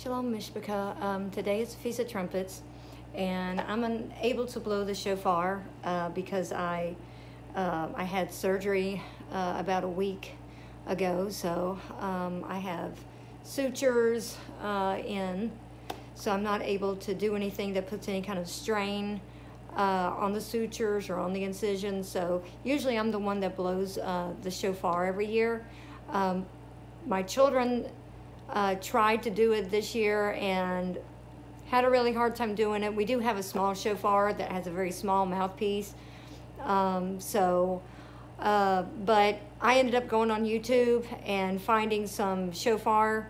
Shalom Mishpachah. Um, today is Feast of Trumpets, and I'm unable to blow the shofar uh, because I uh, I had surgery uh, about a week ago, so um, I have sutures uh, in, so I'm not able to do anything that puts any kind of strain uh, on the sutures or on the incision. So usually I'm the one that blows uh, the shofar every year. Um, my children uh, tried to do it this year and had a really hard time doing it. We do have a small shofar that has a very small mouthpiece. Um, so, uh, but I ended up going on YouTube and finding some shofar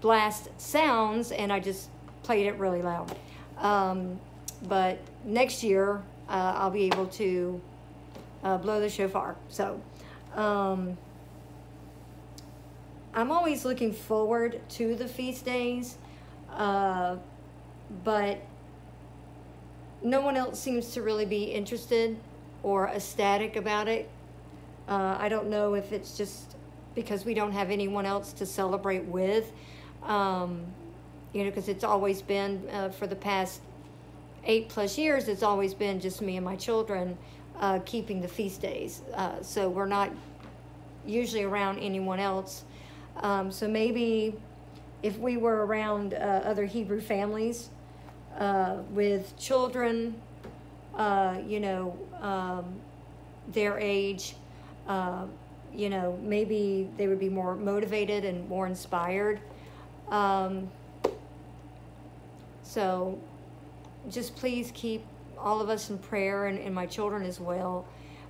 blast sounds and I just played it really loud. Um, but next year uh, I'll be able to uh, blow the shofar. So, um, I'm always looking forward to the feast days, uh, but no one else seems to really be interested or ecstatic about it. Uh, I don't know if it's just because we don't have anyone else to celebrate with, um, you know, because it's always been uh, for the past eight plus years, it's always been just me and my children uh, keeping the feast days. Uh, so we're not usually around anyone else. Um, so maybe if we were around uh, other Hebrew families uh, with children, uh, you know, um, their age, uh, you know, maybe they would be more motivated and more inspired. Um, so just please keep all of us in prayer and, and my children as well.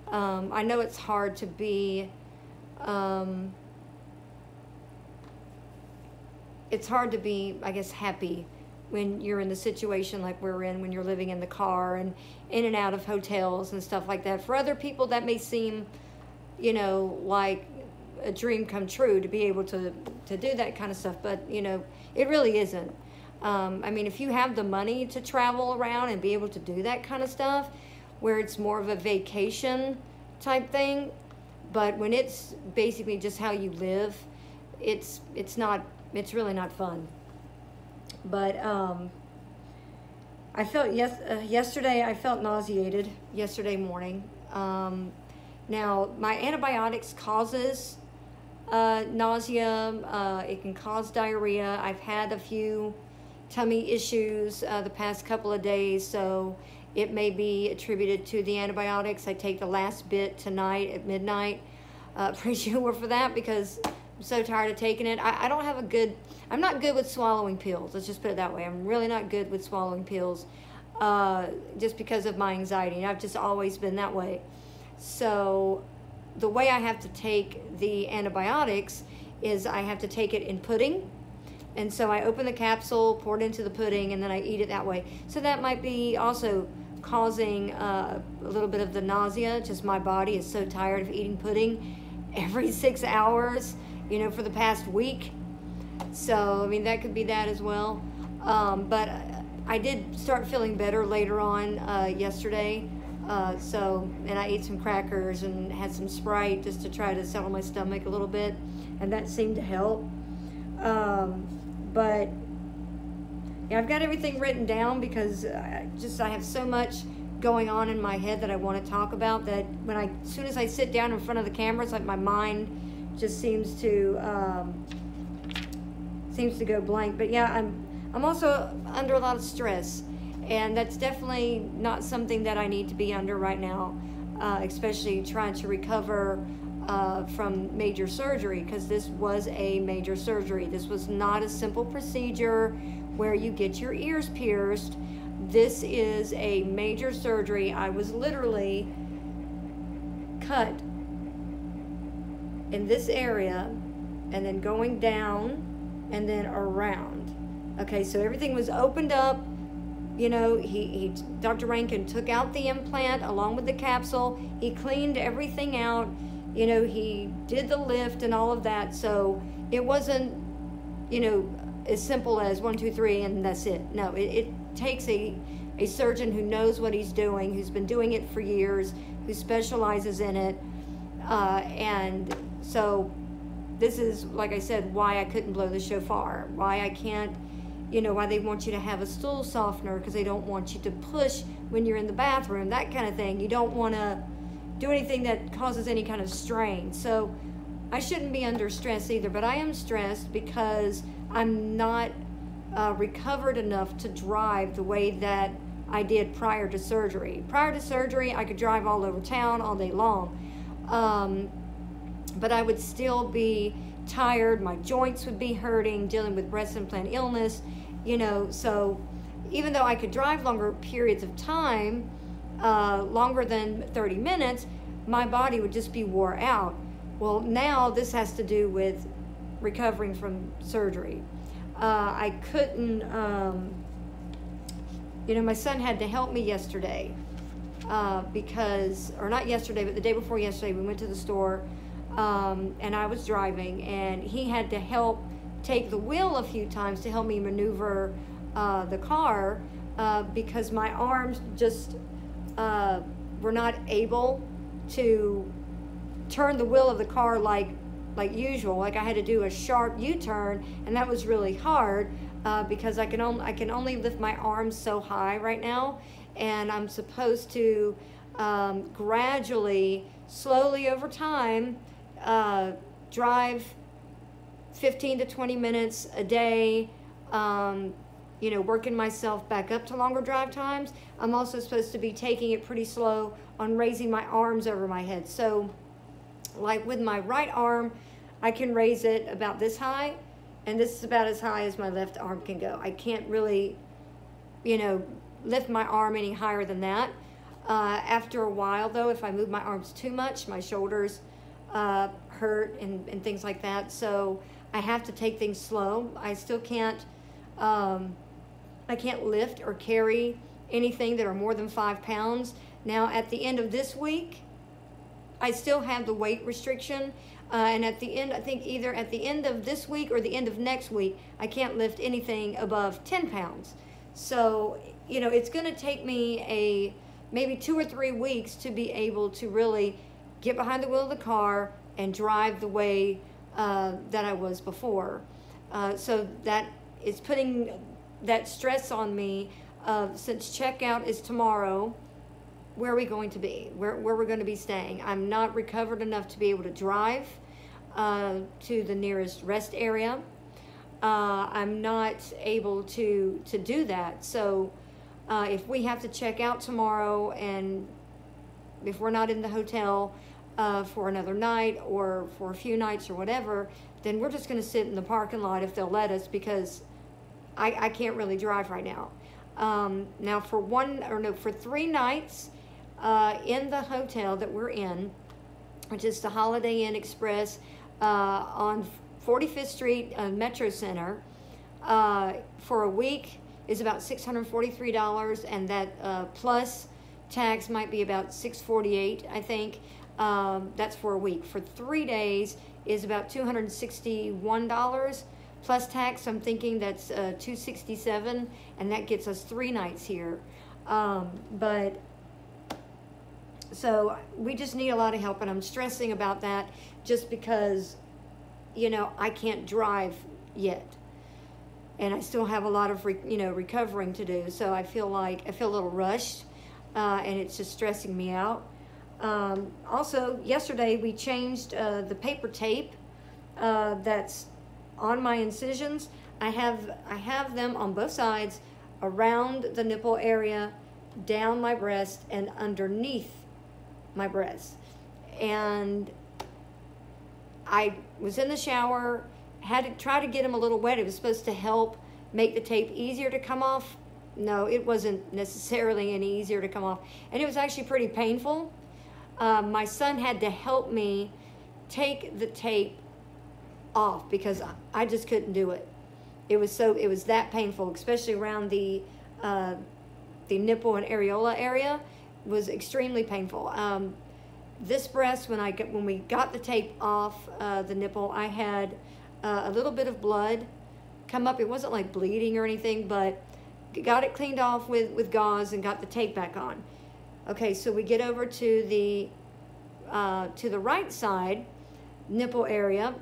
Um, I know it's hard to be um, it's hard to be, I guess, happy when you're in the situation like we're in when you're living in the car and in and out of hotels and stuff like that. For other people, that may seem, you know, like a dream come true to be able to to do that kind of stuff, but you know, it really isn't. Um, I mean, if you have the money to travel around and be able to do that kind of stuff, where it's more of a vacation type thing, but when it's basically just how you live, it's it's not it's really not fun. But um, I felt yes uh, yesterday. I felt nauseated yesterday morning. Um, now my antibiotics causes uh, nausea. Uh, it can cause diarrhea. I've had a few tummy issues uh, the past couple of days, so it may be attributed to the antibiotics. I take the last bit tonight at midnight. Uh, praise you for that because so tired of taking it. I, I don't have a good, I'm not good with swallowing pills. Let's just put it that way. I'm really not good with swallowing pills uh, just because of my anxiety. I've just always been that way. So the way I have to take the antibiotics is I have to take it in pudding. And so I open the capsule, pour it into the pudding, and then I eat it that way. So that might be also causing uh, a little bit of the nausea. Just my body is so tired of eating pudding every six hours you know, for the past week. So, I mean, that could be that as well. Um, but I did start feeling better later on uh, yesterday. Uh, so, and I ate some crackers and had some Sprite just to try to settle my stomach a little bit. And that seemed to help. Um, but yeah, I've got everything written down because I just I have so much going on in my head that I want to talk about that when I, as soon as I sit down in front of the camera, it's like my mind just seems to um, seems to go blank. But yeah, I'm I'm also under a lot of stress, and that's definitely not something that I need to be under right now, uh, especially trying to recover uh, from major surgery because this was a major surgery. This was not a simple procedure where you get your ears pierced. This is a major surgery. I was literally cut in this area and then going down and then around. Okay, so everything was opened up. You know, he, he Dr. Rankin took out the implant along with the capsule. He cleaned everything out. You know, he did the lift and all of that. So it wasn't, you know, as simple as one, two, three, and that's it. No, it, it takes a, a surgeon who knows what he's doing, who's been doing it for years, who specializes in it, uh, and so this is, like I said, why I couldn't blow the shofar, why I can't you know, why they want you to have a stool softener because they don't want you to push when you're in the bathroom, that kind of thing. You don't want to do anything that causes any kind of strain. So I shouldn't be under stress either, but I am stressed because I'm not uh, recovered enough to drive the way that I did prior to surgery. Prior to surgery, I could drive all over town all day long, um, but I would still be tired. My joints would be hurting, dealing with breast implant illness, you know. So even though I could drive longer periods of time, uh, longer than 30 minutes, my body would just be wore out. Well, now this has to do with recovering from surgery. Uh, I couldn't, um, you know, my son had to help me yesterday uh, because, or not yesterday, but the day before yesterday, we went to the store um, and I was driving, and he had to help take the wheel a few times to help me maneuver uh, the car uh, because my arms just uh, were not able to turn the wheel of the car like like usual. Like I had to do a sharp U-turn, and that was really hard uh, because I can only I can only lift my arms so high right now, and I'm supposed to um, gradually, slowly over time, uh, drive 15 to 20 minutes a day. Um, you know, working myself back up to longer drive times. I'm also supposed to be taking it pretty slow on raising my arms over my head. So, like with my right arm, I can raise it about this high, and this is about as high as my left arm can go. I can't really, you know, lift my arm any higher than that. Uh, after a while, though, if I move my arms too much, my shoulders uh, hurt and, and things like that. So I have to take things slow. I still can't, um, I can't lift or carry anything that are more than five pounds. Now, at the end of this week, I still have the weight restriction. Uh, and at the end, I think either at the end of this week or the end of next week, I can't lift anything above 10 pounds. So, you know, it's going to take me a maybe two or three weeks to be able to really get behind the wheel of the car and drive the way uh, that I was before. Uh, so that is putting that stress on me. Uh, since checkout is tomorrow, where are we going to be? Where, where we're going to be staying? I'm not recovered enough to be able to drive uh, to the nearest rest area. Uh, I'm not able to to do that. So uh, if we have to check out tomorrow and if we're not in the hotel uh, for another night or for a few nights or whatever, then we're just going to sit in the parking lot if they'll let us because I, I can't really drive right now. Um, now for one or no for three nights uh, in the hotel that we're in, which is the Holiday Inn Express uh, on 45th Street uh, Metro Center, uh, for a week is about $643, and that uh, plus tax might be about 648 I think. Um, that's for a week. For three days is about $261 plus tax. I'm thinking that's uh, 267 and that gets us three nights here. Um, but so we just need a lot of help and I'm stressing about that just because, you know, I can't drive yet. And I still have a lot of, you know, recovering to do. So I feel like I feel a little rushed uh, and it's just stressing me out. Um, also, yesterday we changed uh, the paper tape uh, that's on my incisions. I have I have them on both sides, around the nipple area, down my breast, and underneath my breast. And I was in the shower, had to try to get them a little wet. It was supposed to help make the tape easier to come off. No, it wasn't necessarily any easier to come off. And it was actually pretty painful um, my son had to help me take the tape off because I just couldn't do it. It was so it was that painful, especially around the uh, the nipple and areola area was extremely painful. Um, this breast, when I when we got the tape off uh, the nipple, I had uh, a little bit of blood come up. It wasn't like bleeding or anything, but got it cleaned off with with gauze and got the tape back on. Okay, so we get over to the uh, to the right side nipple area,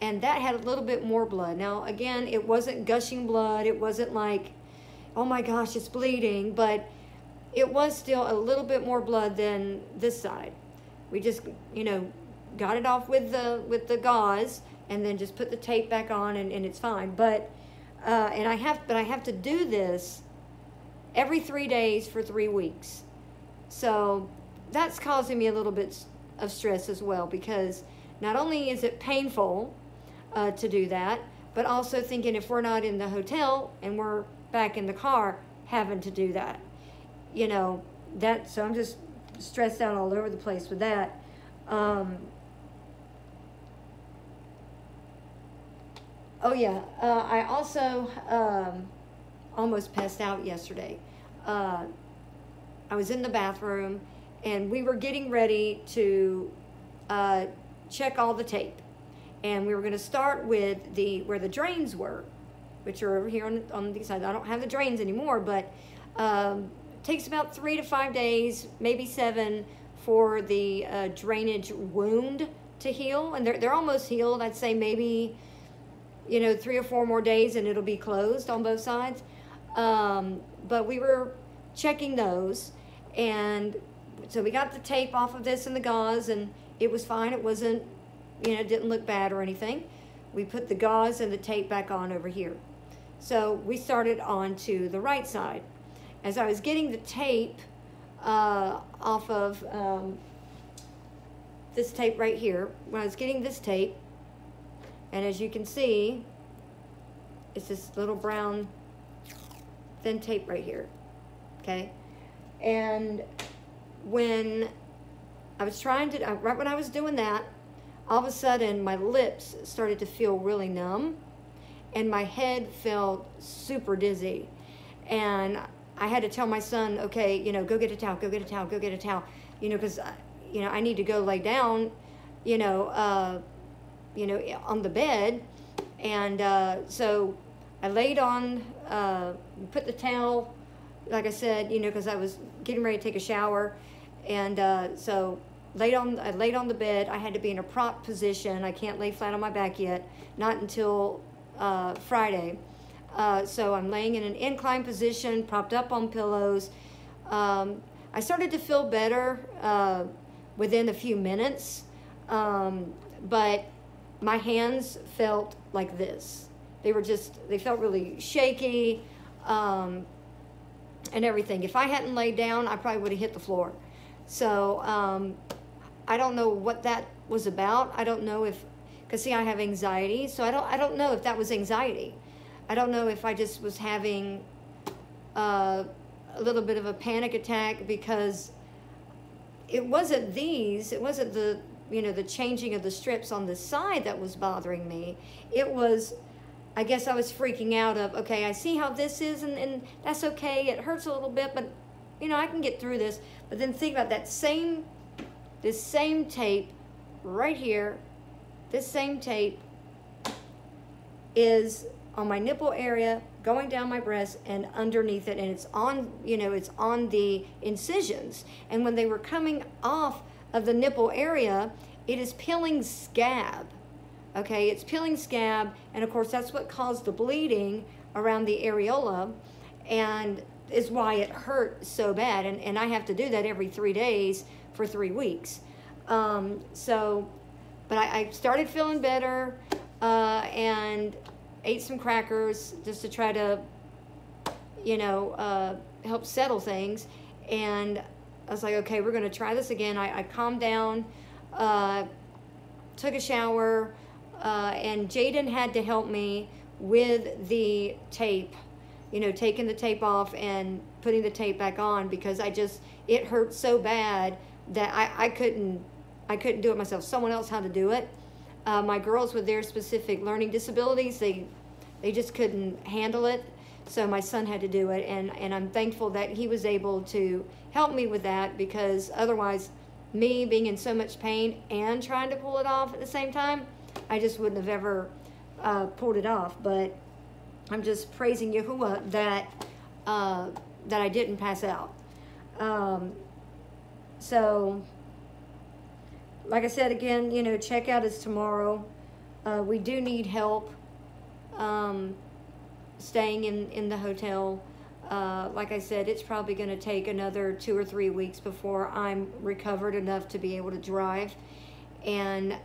and that had a little bit more blood. Now, again, it wasn't gushing blood. It wasn't like, oh my gosh, it's bleeding, but it was still a little bit more blood than this side. We just, you know, got it off with the with the gauze and then just put the tape back on and, and it's fine. But uh, and I have but I have to do this every three days for three weeks. So that's causing me a little bit of stress as well because not only is it painful uh, to do that, but also thinking if we're not in the hotel and we're back in the car having to do that. You know, that, so I'm just stressed out all over the place with that. Um, oh yeah, uh, I also um, almost passed out yesterday. Uh, I was in the bathroom and we were getting ready to uh, check all the tape. And we were going to start with the where the drains were, which are over here on, on the side. I don't have the drains anymore, but um, takes about three to five days, maybe seven, for the uh, drainage wound to heal. And they're, they're almost healed. I'd say maybe, you know, three or four more days and it'll be closed on both sides. Um, but we were checking those. And so we got the tape off of this and the gauze, and it was fine. It wasn't you know, didn't look bad or anything. We put the gauze and the tape back on over here. So we started on to the right side. As I was getting the tape uh, off of um, this tape right here, when I was getting this tape, and as you can see, it's this little brown thin tape right here, okay? And when I was trying to, uh, right when I was doing that, all of a sudden my lips started to feel really numb and my head felt super dizzy. And I had to tell my son, okay, you know, go get a towel, go get a towel, go get a towel, you know, because, you know, I need to go lay down, you know, uh, you know, on the bed. And uh, so I laid on, uh, put the towel, like I said, you know, because I was getting ready to take a shower. And uh, so laid on I laid on the bed. I had to be in a prop position. I can't lay flat on my back yet, not until uh, Friday. Uh, so I'm laying in an incline position, propped up on pillows. Um, I started to feel better uh, within a few minutes, um, but my hands felt like this. They were just, they felt really shaky um, and everything. If I hadn't laid down, I probably would have hit the floor. So um, I don't know what that was about. I don't know if, because see, I have anxiety, so I don't, I don't know if that was anxiety. I don't know if I just was having uh, a little bit of a panic attack because it wasn't these, it wasn't the, you know, the changing of the strips on the side that was bothering me. It was, I guess I was freaking out of, okay, I see how this is and, and that's okay. It hurts a little bit, but, you know, I can get through this. But then think about that same this same tape right here, this same tape is on my nipple area, going down my breast and underneath it. And it's on, you know, it's on the incisions. And when they were coming off of the nipple area, it is peeling scab. Okay, it's peeling scab. And of course, that's what caused the bleeding around the areola. And is why it hurt so bad. And, and I have to do that every three days for three weeks. Um, so, but I, I, started feeling better uh, and ate some crackers just to try to, you know, uh, help settle things. And I was like, okay, we're going to try this again. I, I calmed down, uh, took a shower, uh, and Jaden had to help me with the tape you know, taking the tape off and putting the tape back on because I just, it hurt so bad that I, I couldn't I couldn't do it myself. Someone else had to do it. Uh, my girls with their specific learning disabilities, they they just couldn't handle it. So my son had to do it, and and I'm thankful that he was able to help me with that because otherwise, me being in so much pain and trying to pull it off at the same time, I just wouldn't have ever uh, pulled it off. But I'm just praising Yahuwah that uh, that I didn't pass out. Um, so, like I said again, you know, checkout is tomorrow. Uh, we do need help um, staying in, in the hotel. Uh, like I said, it's probably going to take another two or three weeks before I'm recovered enough to be able to drive. And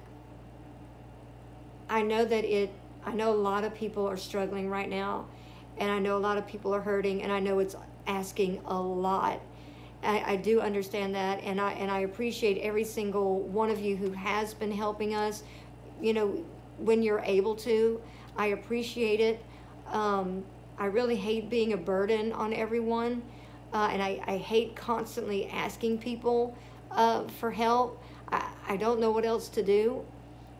I know that it, I know a lot of people are struggling right now, and I know a lot of people are hurting, and I know it's asking a lot. I, I do understand that, and I and I appreciate every single one of you who has been helping us. You know, when you're able to, I appreciate it. Um, I really hate being a burden on everyone, uh, and I, I hate constantly asking people uh, for help. I, I don't know what else to do.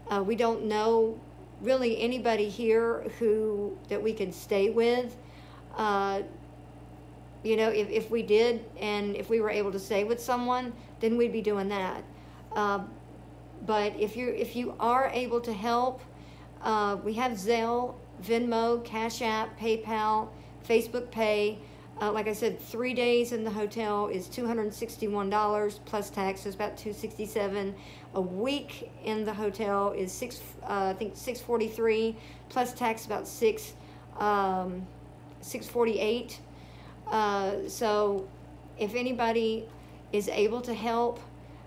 Uh, we don't know really anybody here who that we can stay with. Uh, you know, if, if we did and if we were able to stay with someone, then we'd be doing that. Uh, but if you if you are able to help, uh, we have Zelle, Venmo, Cash App, PayPal, Facebook Pay. Uh, like I said, three days in the hotel is $261 plus tax, it's about 267 A week in the hotel is six, uh, I think 643 plus tax about six, um, 648 uh, so if anybody is able to help,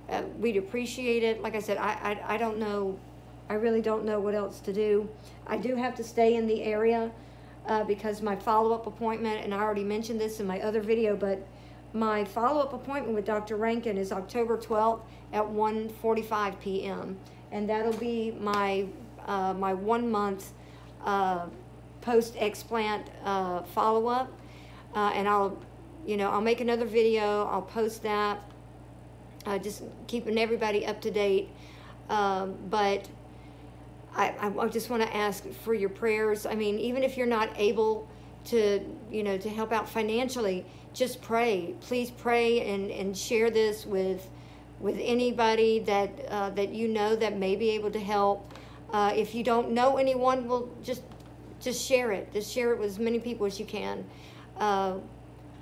uh, we'd appreciate it. Like I said, I, I, I don't know, I really don't know what else to do. I do have to stay in the area uh, because my follow-up appointment, and I already mentioned this in my other video, but my follow-up appointment with Dr. Rankin is October 12th at 1.45 p.m. And that'll be my, uh, my one month uh, post-explant uh, follow-up uh, and I'll, you know, I'll make another video. I'll post that. Uh, just keeping everybody up to date. Um, but I, I just want to ask for your prayers. I mean, even if you're not able to, you know, to help out financially, just pray. Please pray and, and share this with with anybody that uh, that you know that may be able to help. Uh, if you don't know anyone, well, just just share it. Just share it with as many people as you can. Uh,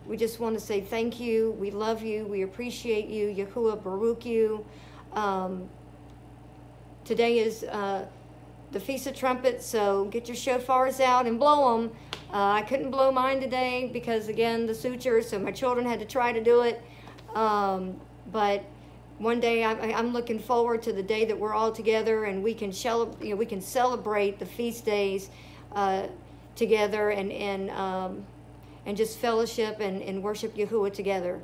we just want to say thank you. We love you. We appreciate you. Yahuwah Baruch you. Um, today is uh, the Feast of Trumpets, so get your shofars out and blow them. Uh, I couldn't blow mine today because, again, the suture, so my children had to try to do it. Um, but one day I, am looking forward to the day that we're all together and we can, you know, we can celebrate the feast days uh, together and, and um, and just fellowship and, and worship Yahuwah together.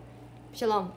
Shalom.